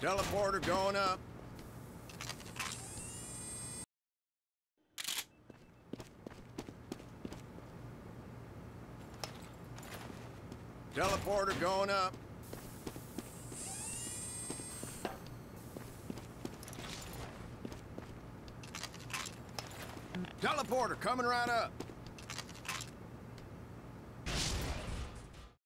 Teleporter going up. Teleporter going up. Teleporter coming right up.